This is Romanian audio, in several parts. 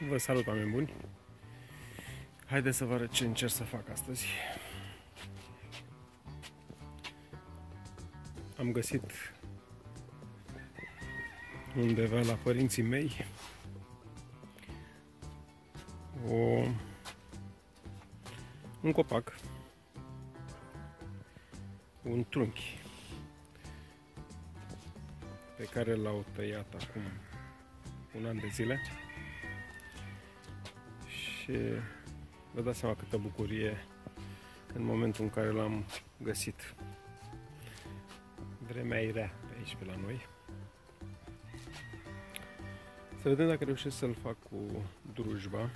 Vă salut, oameni buni! Haideți să vă arăt ce încerc să fac astăzi. Am găsit undeva la părinții mei o, un copac, un trunchi pe care l-au tăiat acum un an de zile și vă dați seama câtă bucurie în momentul în care l-am găsit. Vremea e rea pe aici, pe la noi. Să vedem dacă reușesc să-l fac cu drujba.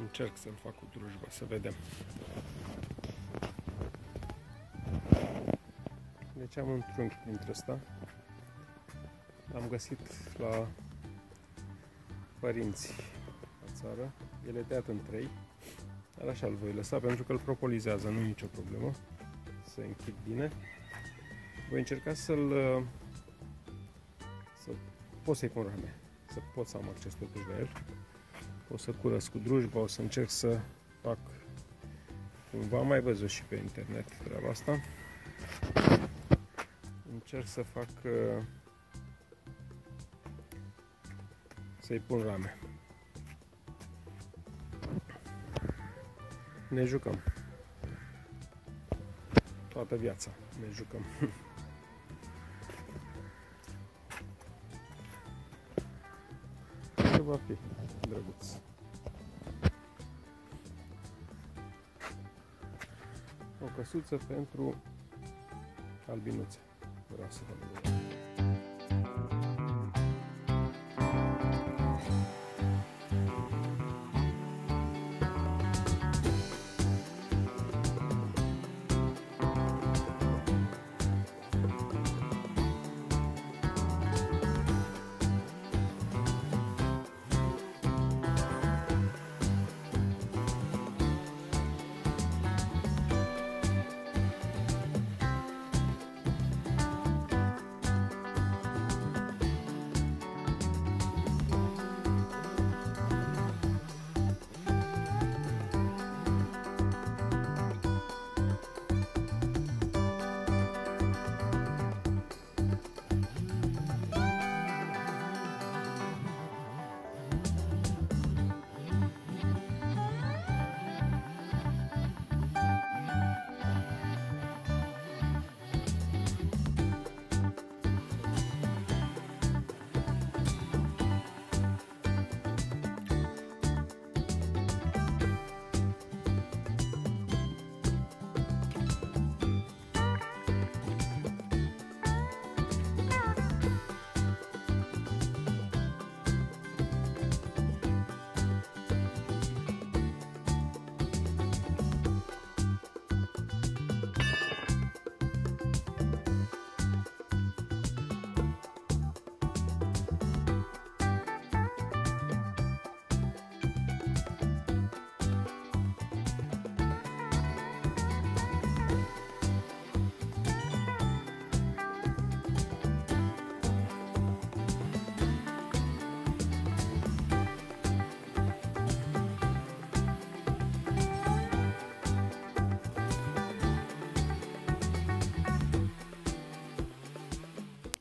Încerc să-l fac cu drujba, să vedem. Deci am un trunchi dintre ăsta. L-am găsit la părinți la țară. El e tăiat în trei. Dar așa îl voi lăsa pentru că îl propolizează, nu e nicio problemă. Să închid bine. Voi încerca să-l să pot să-i pun rame, să pot să am acces totuși la el. O să curăț cu drujba, o să încerc să fac cumva am mai văzut și pe internet treaba asta. Încerc să fac uh, să-i pun rame. Ne jucăm. Toată viața ne jucăm. Ce va fi drăguț. O căsuță pentru albinuțe. Vreau să vă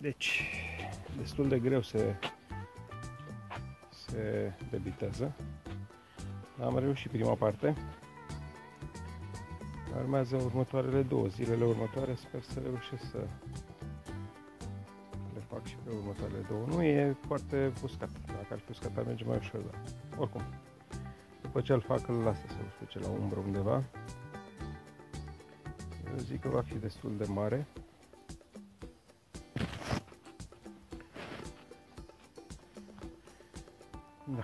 Deci, destul de greu se, se debitează. Am reușit prima parte. Urmează următoarele două, zilele următoare, sper să reușesc să le fac și pe următoarele două. Nu e foarte uscat, dacă ar fi uscat ar merge mai ușor, dar oricum. După ce îl fac, îl lasă să se duce la umbră undeva. Eu zic că va fi destul de mare. Da.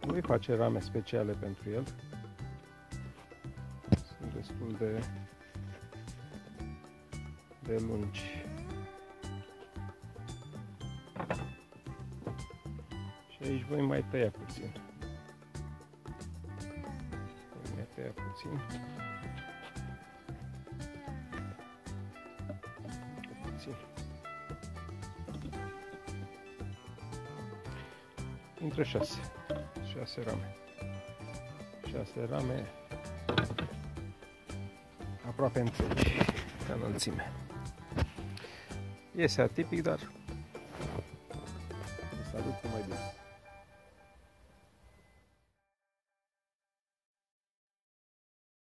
Voi face rame speciale pentru el. Sunt destul de de lungi. Și aici voi mai tăia puțin. Voi mai tăia puțin. Puțin. Intră 6. 6 rame. 6 rame aproape întregi ca înălțime. Iese atipic, dar să aduc mai bine.